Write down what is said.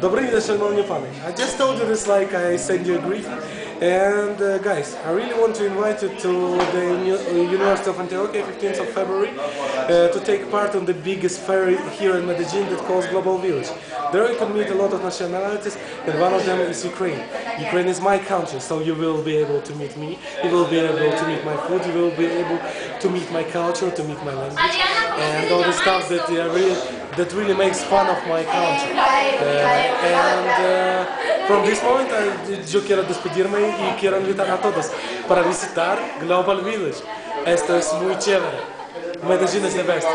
Добрий день, шановні пани. I just told you this like I send you a greeting. And uh, guys, I really want to invite you to the Uni- uh, University of Antioquia, 15th of February, uh, to take part on the biggest fair here in Medellin that calls Global Village. There you can meet a lot of nationalities, and one of them is Ukraine. Ukraine is my country, so you will be able to meet me, you will be able to meet my food, you will be able to meet my culture, to meet my language, and all the stuff that really that really makes fun of my country. Uh, and uh, from this moment, I, yo quiero despedirme y quiero invitar a todos para visitar Global Village. Esto es muy chévere. Medellín es the best.